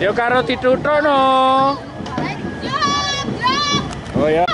Yo karo ditutono. Oh ya.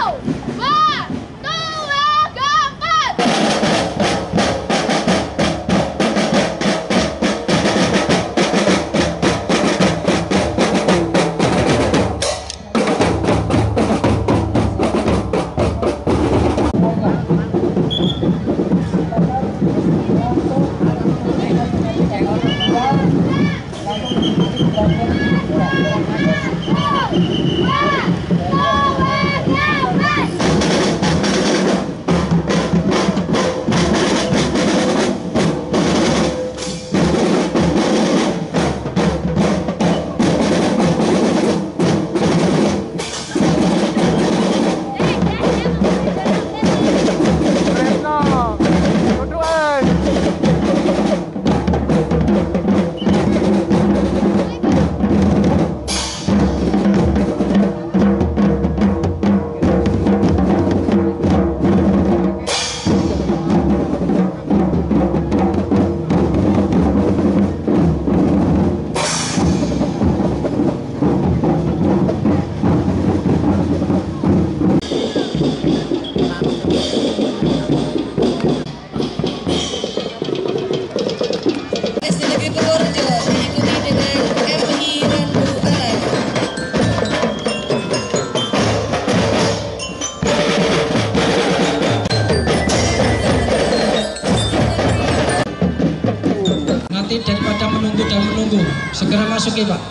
Menunggu segera masuki pak.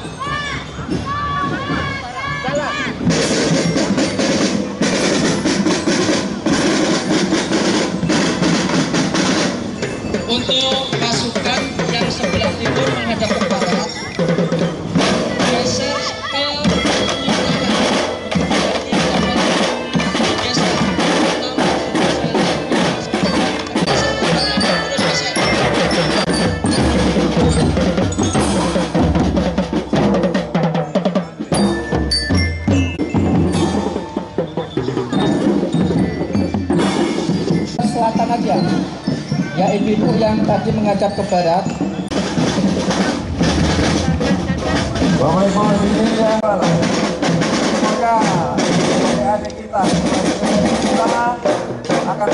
Untuk pasukan yang sebelah timur menghadap ke barat aja. Ya ibu-ibu yang tadi mengajak ke barat. Kita akan